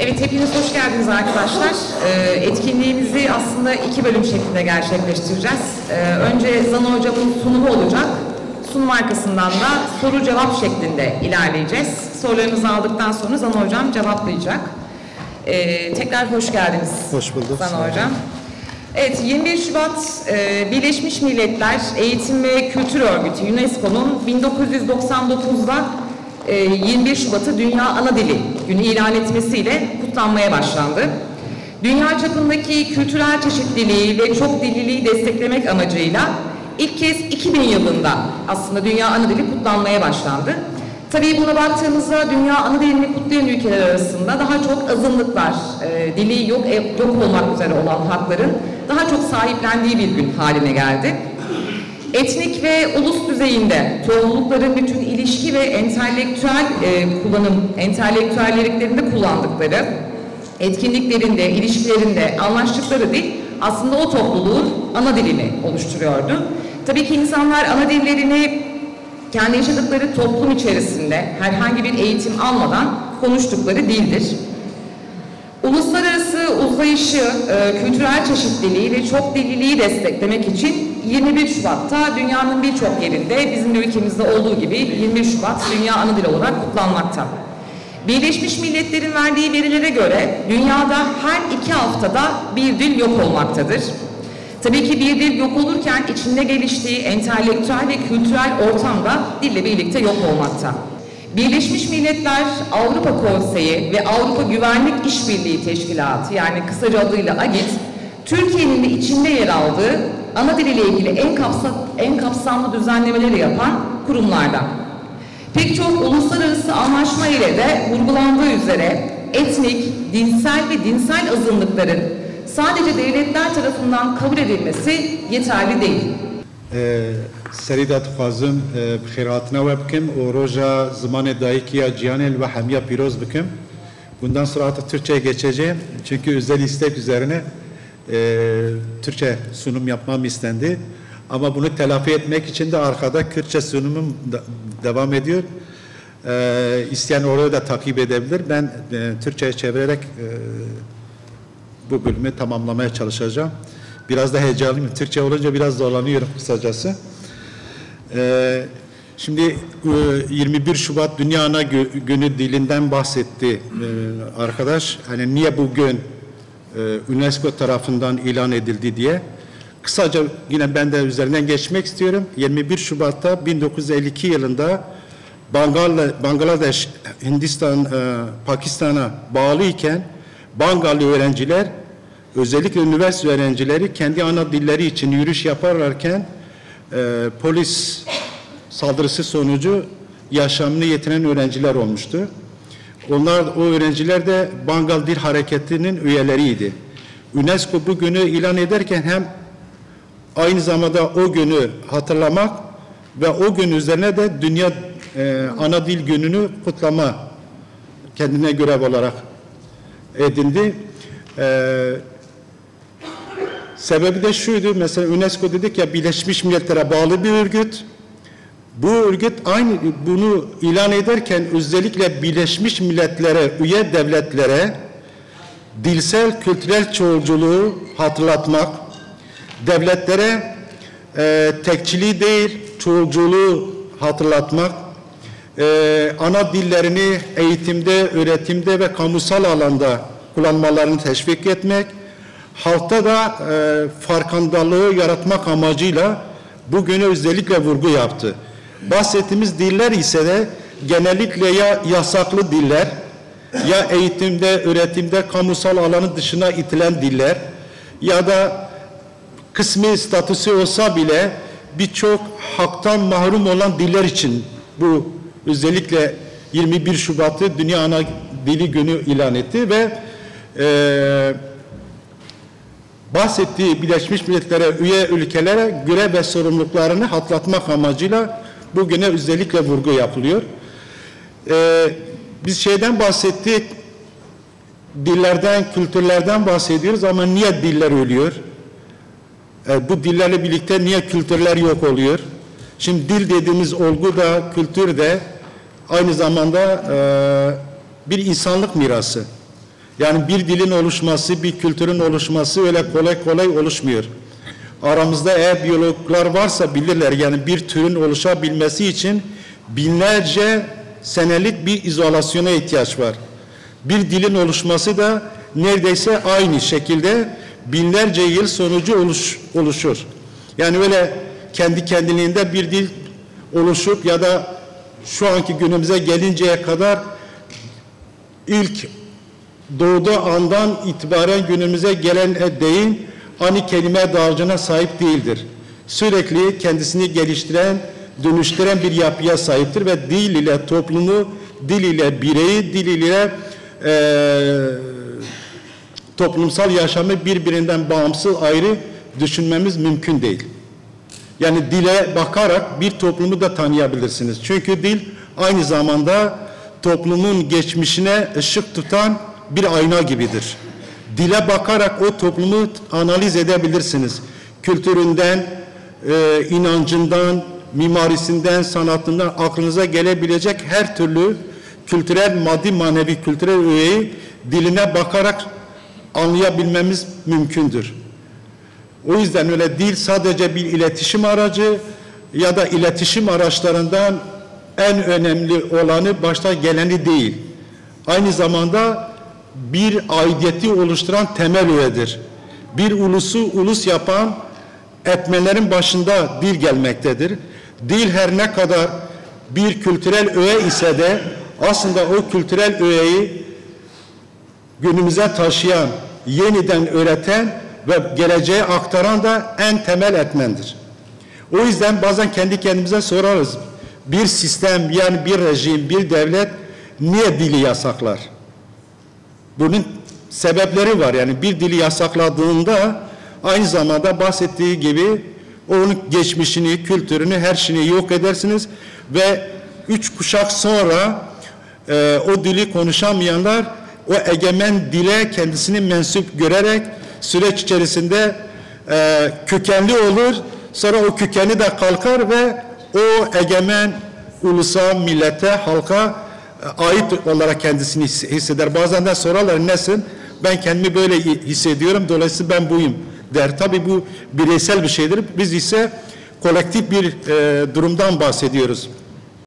Evet, hepiniz hoş geldiniz arkadaşlar. Ee, Etkinliğimizi aslında iki bölüm şeklinde gerçekleştireceğiz. Ee, Önce Zana Hocam'ın sunumu olacak. Sunum arkasından da soru cevap şeklinde ilerleyeceğiz. Sorularınızı aldıktan sonra Zana Hocam cevaplayacak. Ee, Tekrar hoş geldiniz. Hoş bulduk, Zana. Hocam. Evet, 21 Şubat e, Birleşmiş Milletler Eğitim ve Kültür Örgütü UNESCO'nun 1999'da e, 21 Şubat'ı Dünya Ana Dili Günü ilan etmesiyle kutlanmaya başlandı. Dünya çapındaki kültürel çeşitliliği ve çok dilliliği desteklemek amacıyla ilk kez 2000 yılında aslında Dünya Ana Dili kutlanmaya başlandı. Tabii buna baktığımızda dünya ana dilini kutlayan ülkeler arasında daha çok azınlıklar, e, dili yok, e, yok olmak üzere olan hakların daha çok sahiplendiği bir gün haline geldi. Etnik ve ulus düzeyinde toplulukların bütün ilişki ve entelektüel e, kullanım, entelektüelliklerinde kullandıkları, etkinliklerinde, ilişkilerinde anlaştıkları dil aslında o topluluğun ana dilini oluşturuyordu. Tabii ki insanlar ana dillerini kendi yaşadıkları toplum içerisinde herhangi bir eğitim almadan konuştukları dildir. Uluslararası uzlayışı, e, kültürel çeşitliliği ve çok dilliliği desteklemek için 21 Şubat'ta dünyanın birçok yerinde bizim de ülkemizde olduğu gibi 21 Şubat Dünya Ana Dili olarak kutlanmakta. Birleşmiş Milletler'in verdiği verilere göre dünyada her iki haftada bir dil yok olmaktadır. Tabii ki bir dil yok olurken içinde geliştiği entelektüel ve kültürel ortam da dille birlikte yok olmakta. Birleşmiş Milletler Avrupa Konseyi ve Avrupa Güvenlik İşbirliği Teşkilatı yani kısaca adıyla AGİT, Türkiye'nin de içinde yer aldığı ana dil ile ilgili en, kapsa, en kapsamlı düzenlemeleri yapan kurumlardan. Pek çok uluslararası anlaşma ile de vurgulandığı üzere etnik, dinsel ve dinsel azınlıkların sadece devletler tarafından kabul edilmesi yeterli değil. سری دا تخوازم بخیراتنا و بکم و روژا زمان دایکی یا cihanel ve hamiye piroz büküm. Bundan sonra artık Türkçe'ye geçeceğim. Çünkü özel istek üzerine e, Türkçe sunum yapmam istendi. Ama bunu telafi etmek için de arkada Kürtçe sunumum da, devam ediyor. E, isteyen orayı da takip edebilir. Ben e, Türkçe'ye çevirerek e, bu bölümü tamamlamaya çalışacağım. Biraz da heyecanlıyım. Türkçe olunca biraz zorlanıyorum kısacası. Ee, şimdi e, 21 Şubat Dünya Ana Gü- Günü dilinden bahsetti e, arkadaş. Hani niye bu gün e, UNESCO tarafından ilan edildi diye. Kısaca yine ben de üzerinden geçmek istiyorum. 21 Şubat'ta 1952 yılında Bangladeş, Hindistan, e, Pakistan'a bağlı iken Bangallı öğrenciler özellikle üniversite öğrencileri kendi ana dilleri için yürüyüş yaparlarken e, polis saldırısı sonucu yaşamını yitiren öğrenciler olmuştu. Onlar o öğrenciler de Bangal Dil Hareketi'nin üyeleriydi. UNESCO bu günü ilan ederken hem aynı zamanda o günü hatırlamak ve o gün üzerine de Dünya e, Ana Dil Günü'nü kutlama kendine görev olarak edindi. E, sebebi de şuydu, mesela UNESCO dedik ya Birleşmiş Milletler'e bağlı bir örgüt. Bu örgüt aynı bunu ilan ederken özellikle Birleşmiş Milletler'e, üye devletlere dilsel kültürel çoğulculuğu hatırlatmak, devletlere e, tekçiliği değil çoğulculuğu hatırlatmak, e, ana dillerini eğitimde, öğretimde ve kamusal alanda kullanmalarını teşvik etmek, halkta da e, farkındalığı yaratmak amacıyla bugüne özellikle vurgu yaptı. Bahsettiğimiz diller ise de genellikle ya yasaklı diller, ya eğitimde, öğretimde, kamusal alanın dışına itilen diller ya da kısmi statüsü olsa bile birçok haktan mahrum olan diller için bu özellikle 21 Şubat'ı Dünya Ana Dili Günü ilan etti ve eee bahsettiği Birleşmiş Milletler'e üye ülkelere görev ve sorumluluklarını hatırlatmak amacıyla bugüne özellikle vurgu yapılıyor. Ee, biz şeyden bahsettik, dillerden, kültürlerden bahsediyoruz ama niye diller ölüyor? Ee, bu dillerle birlikte niye kültürler yok oluyor? Şimdi dil dediğimiz olgu da, kültür de aynı zamanda e, bir insanlık mirası. Yani bir dilin oluşması, bir kültürün oluşması öyle kolay kolay oluşmuyor. Aramızda eğer biyologlar varsa bilirler yani bir türün oluşabilmesi için binlerce senelik bir izolasyona ihtiyaç var. Bir dilin oluşması da neredeyse aynı şekilde binlerce yıl sonucu oluş, oluşur. Yani öyle kendi kendiliğinde bir dil oluşup ya da şu anki günümüze gelinceye kadar ilk doğduğu andan itibaren günümüze gelen deyin ani kelime dağarcığına sahip değildir. Sürekli kendisini geliştiren, dönüştüren bir yapıya sahiptir ve dil ile toplumu, dil ile bireyi, dil ile e, toplumsal yaşamı birbirinden bağımsız ayrı düşünmemiz mümkün değil. Yani dile bakarak bir toplumu da tanıyabilirsiniz. Çünkü dil aynı zamanda toplumun geçmişine ışık tutan bir ayna gibidir. Dile bakarak o toplumu analiz edebilirsiniz. Kültüründen, e, inancından, mimarisinden, sanatından aklınıza gelebilecek her türlü kültürel, maddi, manevi kültürel öğeyi diline bakarak anlayabilmemiz mümkündür. O yüzden öyle dil sadece bir iletişim aracı ya da iletişim araçlarından en önemli olanı başta geleni değil. Aynı zamanda bir aidiyeti oluşturan temel öğedir. Bir ulusu ulus yapan etmelerin başında dil gelmektedir. Dil her ne kadar bir kültürel öğe ise de aslında o kültürel öğeyi günümüze taşıyan, yeniden öğreten ve geleceğe aktaran da en temel etmendir. O yüzden bazen kendi kendimize sorarız. Bir sistem yani bir rejim, bir devlet niye dili yasaklar? Bunun sebepleri var. Yani bir dili yasakladığında aynı zamanda bahsettiği gibi onun geçmişini, kültürünü, her şeyini yok edersiniz ve üç kuşak sonra e, o dili konuşamayanlar o egemen dile kendisini mensup görerek süreç içerisinde e, kökenli olur. Sonra o kökeni de kalkar ve o egemen ulusa, millete, halka ait olarak kendisini hisseder. Bazen de sorarlar nesin? Ben kendimi böyle hissediyorum. Dolayısıyla ben buyum der. Tabi bu bireysel bir şeydir. Biz ise kolektif bir e, durumdan bahsediyoruz.